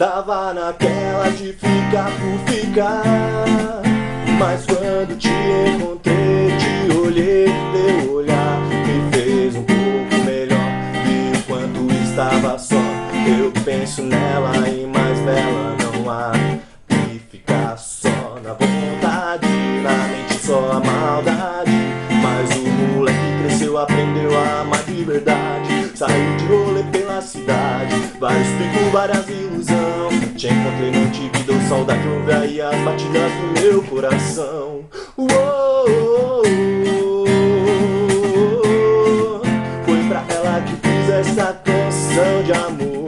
Tava naquela de ficar por ficar. Mas quando te encontrei, te olhei Teu olhar me fez um pouco melhor. Vi o quanto estava só Eu penso nela e mais bela não há. E ficar só na vontade Na mente só a maldade. Mas o moleque cresceu, aprendeu a amar de verdade. Saiu de rolê pela cidade Vários picos, várias Te encontrei, não te vi, dou saudade Ouve aí as batidas do meu coração. Uou, Foi pra ela que fiz essa canção de amor.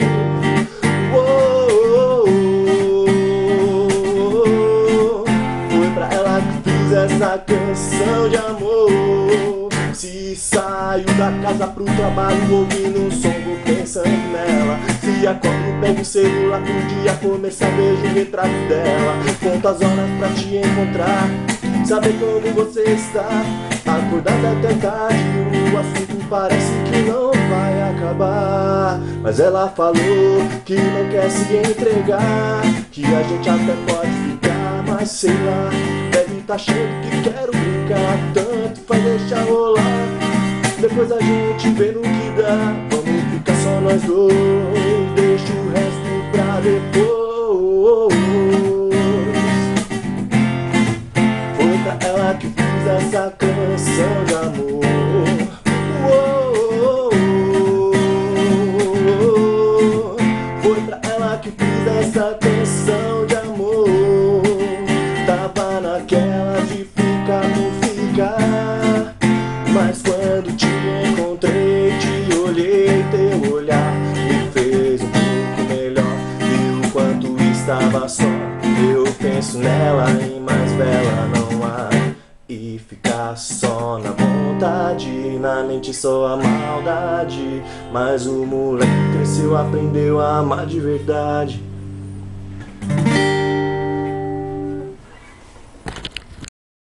Foi pra ela que fiz essa canção de amor. Se saio da casa pro trabalho ouvindo um som, vou pensando nela Acordo, pego o celular pro dia começar, vejo o retrato dela. Conto as horas pra te encontrar, saber como você está. Acordada até tarde, o assunto parece que não vai acabar. Mas ela falou que não quer se entregar Que a gente até pode ficar, mas sei lá Deve tá achando que quero brincar Tanto faz deixar rolar. Depois a gente vê no que dá Vamos ficar só nós dois Deixa o resto pra depois. Foi pra ela que fiz essa canção de amor. Foi pra ela que fiz essa canção de amor só. Eu penso nela e mais bela não há. E ficar só na vontade Na mente só a maldade. Mas o moleque cresceu, aprendeu a amar de verdade